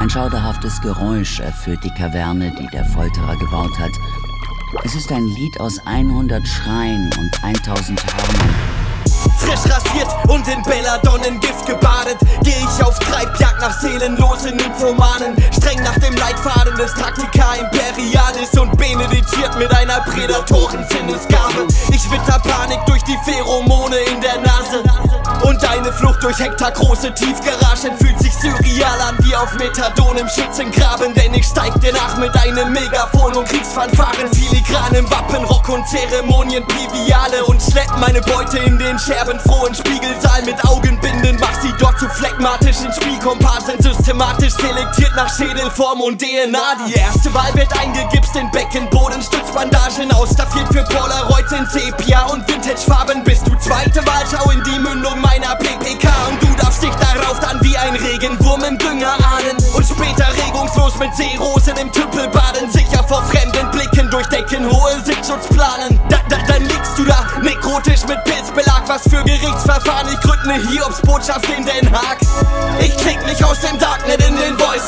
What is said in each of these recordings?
Ein schauderhaftes Geräusch erfüllt die Kaverne, die der Folterer gebaut hat. Es ist ein Lied aus 100 Schreien und 1000 Hörnern. Frisch rasiert und in Belladonnengift gebadet, geh ich auf Treibjagd nach seelenlosen Nymphomanen. Streng nach dem Leitfaden des Taktika Imperialis und beneditiert mit einer Prädatoren-Sinnesgabe. Ich witter Panik durch die Pheromone in der Nase. Und deine Flucht durch hektargroße Tiefgaragen fühlt sich surreal an wie auf Methadon im Schützengraben. Denn ich steig dir nach mit einem Megafon und Kriegsfanfaren, filigranem Wappenrock und Zeremonien triviale und schlepp meine Beute in den scherbenfrohen Spiegelsaal mit Augenbinden. Mach sie dort zu phlegmatischen Spielkomparsen, systematisch selektiert nach Schädelform und DNA. Die erste Wahl wird eingegipst in Beckenboden, Stützbandagen ausstaffiert für Polaroids in Sepia und Vintagefarben. Bist du zweite Wahl, schau in die Mündung meiner PPK und du darfst dich darauf dann wie ein Regenwurm im Dünger ahnen und später regungslos mit Seerosen im Tümpel baden, sicher vor fremden Blicken durchdecken, hohe Sichtschutz planen. Da, da, dann liegst du da, nekrotisch mit Pilzbelag, was für Gerichtsverfahren. Ich gründ ne Hiobsbotschaft in Den Haag. Ich klick mich aus dem Darknet in den Voice-Chat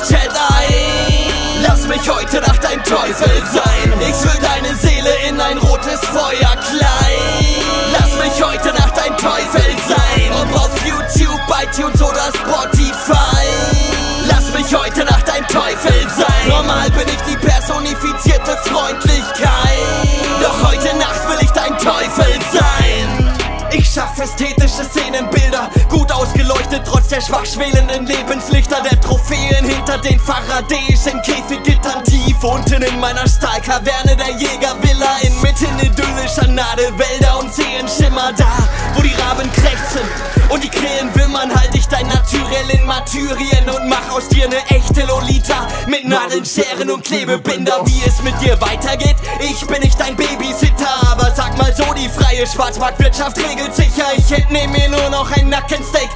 der schwach schwelenden Lebenslichter der Trophäen. Hinter den faradäischen Käfiggittern tief unten in meiner Stahlkaverne der Jägervilla. Inmitten idyllischer Nadelwälder und Seenschimmer da, wo die Raben krächzen. Und die Krähen wimmern, halt ich dein Naturell in Martyrien und mach aus dir ne echte Lolita mit Nadeln, Scheren und Klebebinder. Wie es mit dir weitergeht, ich bin nicht dein Babysitter, aber sag mal so, die freie Schwarzmarktwirtschaft regelt sicher. Ich entnehme mir nur noch ein Nackensteak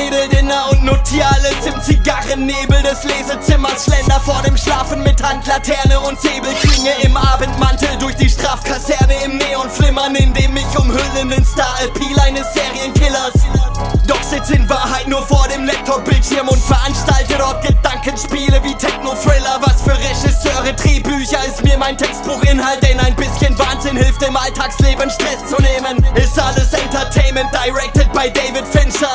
Edeldinner und notiere alles im Zigarrennebel des Lesezimmers. Schlender vor dem Schlafen mit Handlaterne und Säbelklinge im Abendmantel durch die Strafkaserne im Neonflimmern, in dem mich umhüllenden Star-Appeal eines Serienkillers. Doch sitz in Wahrheit nur vor dem Laptop-Bildschirm und veranstalte dort Gedankenspiele wie Techno-Thriller. Was für Regisseure, Drehbücher ist mir mein Textbuchinhalt, denn ein bisschen Wahnsinn hilft im Alltagsleben Stress zu nehmen. Ist alles Entertainment, directed by David Fincher.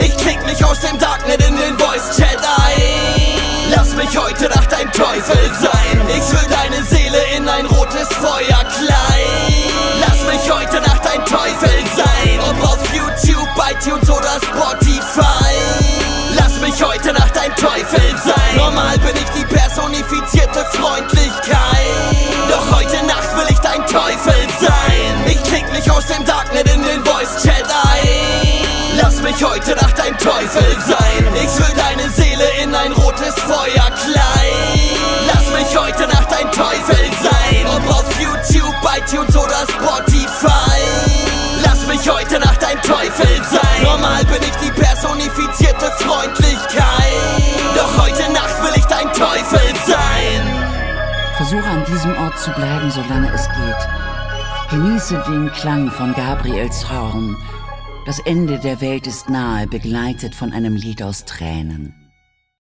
Ich klick mich aus dem Darknet in den Voice-Chat ein. Lass mich heute Nacht ein Teufel sein. Ich füll deine Seele in ein rotes Feuer klein. Lass mich heute Nacht ein Teufel sein. Ob auf YouTube, iTunes oder Spotify. Lass mich heute Nacht ein Teufel mich heute Nacht ein Teufel sein. Ich füll deine Seele in ein rotes Feuer klein. Lass mich heute Nacht ein Teufel sein. Ob auf YouTube, iTunes oder Spotify. Lass mich heute Nacht ein Teufel sein. Normal bin ich die personifizierte Freundlichkeit. Doch heute Nacht will ich dein Teufel sein. Versuche an diesem Ort zu bleiben, solange es geht. Genieße den Klang von Gabriels Horn. Das Ende der Welt ist nahe, begleitet von einem Lied aus Tränen.